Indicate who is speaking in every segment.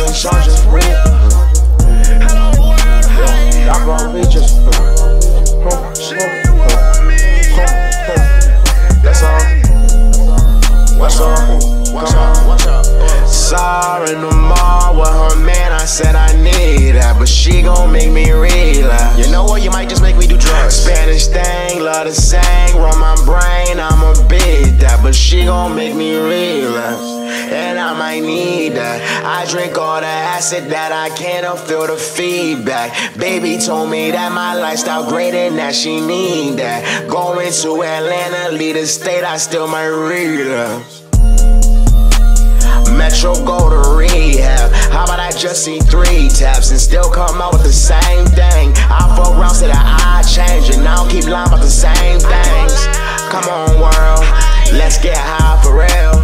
Speaker 1: some charges for real. Yeah, uh, I huh. That's all. What's up? Come on. In the mall with her man. I said I need that, but she gon' make me realize.
Speaker 2: You know what? You might just make me do drugs.
Speaker 1: Spanish thing, love to sing, roll my brain. I'm a big that, but she gon' make me realize. And I might need that. I drink all the acid that I can't feel the feedback. Baby told me that my lifestyle great and that she need that. Going to Atlanta, lead the state, I still might relapse. Metro go just see three taps and still come out with the same thing? I fuck around, that I change and I don't keep lying about the same things. Come on, world, let's get high for real.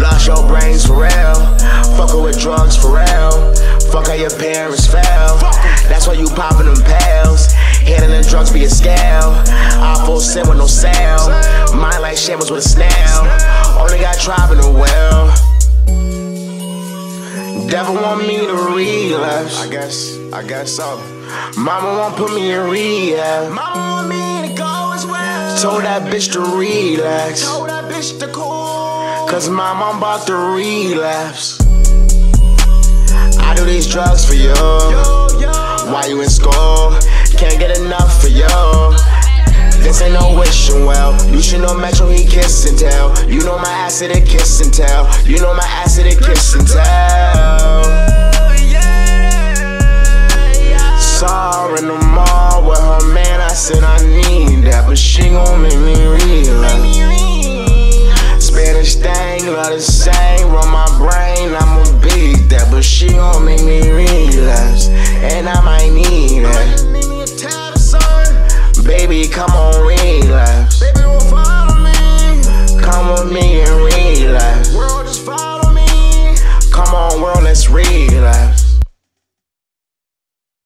Speaker 1: Lost your brains for real. Fuck her with drugs for real. Fuck how your parents fell. That's why you popping them pills. The drugs be a scale. I full sin with no sale. Mind like shambles with a snail. Only got tribe in the. Want me to relapse.
Speaker 2: I guess, I guess so.
Speaker 1: Mama won't put me in rehab.
Speaker 2: Mama want me to go as well.
Speaker 1: Told that bitch to relax.
Speaker 2: Told that bitch to cool.
Speaker 1: Cause my mom about to relapse. I do these drugs for you. Why you in school? This ain't no wishing well. You should know Metro, he kiss and tell. You know my acid, it kiss and tell. You know my acid, it kiss and tell. Saw her in the mall with her man, I said I need that, but she gon' make me realize. Spanish thing, love to sing, run my brain, I'ma beat that, but she gon' make me realize, and I might need that baby, come on, relax.
Speaker 2: Baby, follow me.
Speaker 1: Come with me and relax. World, just follow me. Come on, world, let's relax.